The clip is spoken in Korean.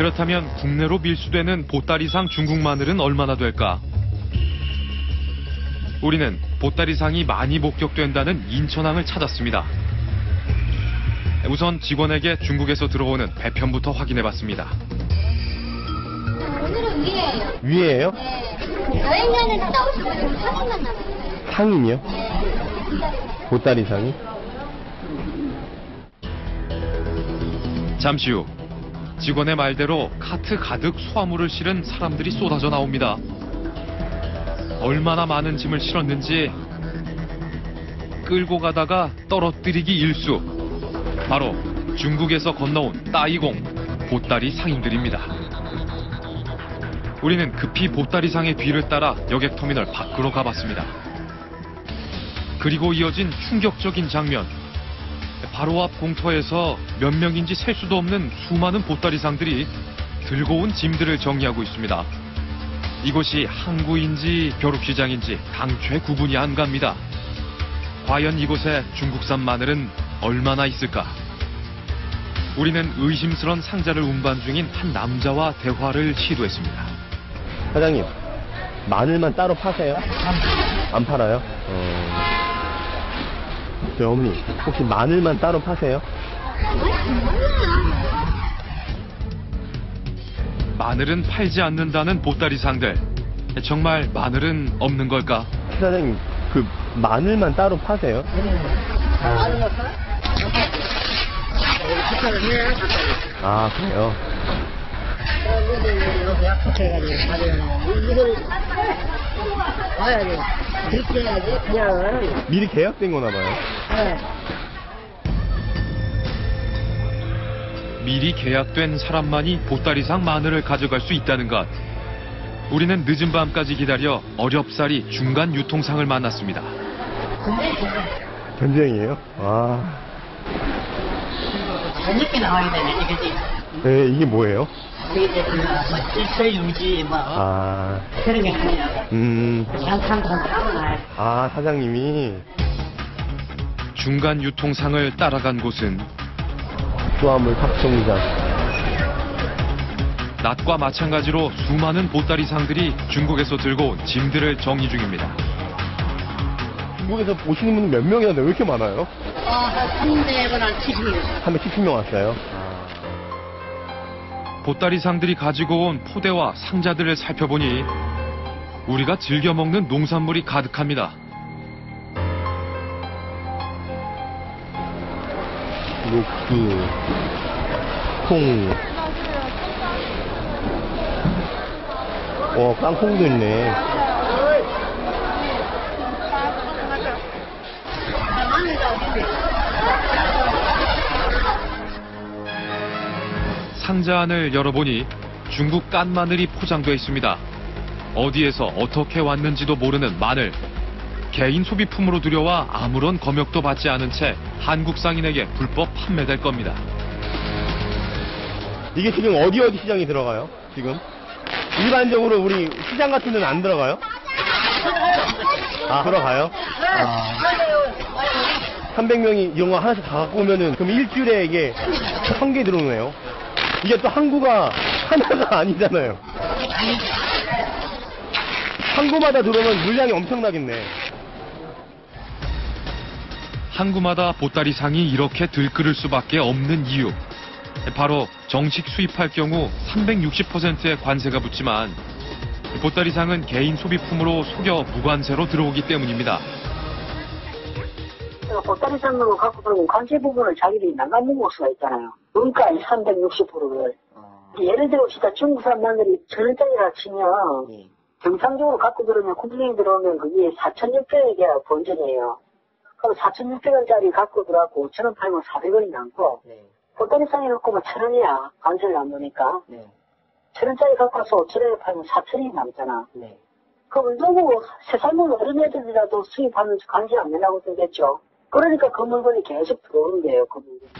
그렇다면 국내로 밀수되는 보따리상 중국 마늘은 얼마나 될까? 우리는 보따리상이 많이 목격된다는 인천항을 찾았습니다. 우선 직원에게 중국에서 들어오는 배편부터 확인해봤습니다. 오늘은 위에예요. 위에요? 네. 여행 가는 나오시면 사진만 남았어요. 상이요? 네. 보따리상이? 잠시 후 직원의 말대로 카트 가득 수화물을 실은 사람들이 쏟아져 나옵니다. 얼마나 많은 짐을 실었는지 끌고 가다가 떨어뜨리기 일수. 바로 중국에서 건너온 따이공 보따리 상인들입니다. 우리는 급히 보따리 상의 뒤를 따라 여객터미널 밖으로 가봤습니다. 그리고 이어진 충격적인 장면. 바로 앞 공터에서 몇 명인지 셀 수도 없는 수많은 보따리상들이 들고 온 짐들을 정리하고 있습니다. 이곳이 항구인지 벼룩시장인지 당최 구분이 안 갑니다. 과연 이곳에 중국산 마늘은 얼마나 있을까? 우리는 의심스런 상자를 운반 중인 한 남자와 대화를 시도했습니다. 사장님, 마늘만 따로 파세요? 안 팔아요? 어... 저 어머니, 혹시 마늘만 따로 파세요? 마늘은 팔지 않는다는 보따리 상들. 정말 마늘은 없는 걸까? 사장님, 그 마늘만 따로 파세요? 아, 그래요? 약속해가지고 가려면 이걸 와야지 그렇게 해야지 그냥 미리 계약된 거나 봐요. 예. 미리 계약된 사람만이 보따리상 마늘을 가져갈 수 있다는 것. 우리는 늦은 밤까지 기다려 어렵사리 중간 유통상을 만났습니다. 전쟁이에요? 아, 저녁에 나와야 되네 이거지 네, 이게 뭐예요? 일체 유지 뭐 아, 그런 게 아니야 음, 나야 아, 사장님이 중간 유통상을 따라간 곳은 수화물 탑승장. 낮과 마찬가지로 수많은 보따리 상들이 중국에서 들고 온 짐들을 정리 중입니다. 중국에서 오시는 분이 몇 명이나 돼요? 왜 이렇게 많아요? 아 300원 70원 370명 왔어요. 보따리상들이 가지고 온 포대와 상자들을 살펴보니 우리가 즐겨 먹는 농산물이 가득합니다. 녹두, 콩. 어, 깡콩도 있네. 상자 안을 열어보니 중국 깐 마늘이 포장되어 있습니다. 어디에서 어떻게 왔는지도 모르는 마늘. 개인 소비품으로 들여와 아무런 검역도 받지 않은 채 한국 상인에게 불법 판매될 겁니다. 이게 지금 어디 어디 시장이 들어가요? 지금? 일반적으로 우리 시장 같은 데는 안 들어가요? 아, 들어가요? 아. 300명이 이런 거 하나씩 다 갖고 오면은 그럼 일주일에 이게 한개 들어오네요. 이게 또 항구가 하나가 아니잖아요. 항구마다 들어오면 물량이 엄청나겠네. 항구마다 보따리 상이 이렇게 들끓을 수밖에 없는 이유. 바로 정식 수입할 경우 360%의 관세가 붙지만 보따리 상은 개인 소비품으로 속여 무관세로 들어오기 때문입니다. 보따리 상으로 갖고 들어온 관세 부분을 자기들이 나가먹을 수가 있잖아요 그러니까 360%를 예를 들어 진짜 중국산 마늘이 천원짜리라 치면 정상적으로 갖고 들어오면 컴플레인 들어오면 그게 4,600원이 본전이에요. 그럼 4,600원짜리 갖고 들어갖고 5,000원 팔면 400원이 남고 보따리 상에 놓고 뭐 1,000원이야. 관세를 안 보니까. 1,000원짜리 갖고 와서 5,000원에 팔면 4,000원이 남잖아. 그럼 누구 세살먹은 어른 애들이라도 수입하면서 관세 안 내라고 되겠죠. 그러니까 그 물건이 계속 들어오는 거예요. 그 물건.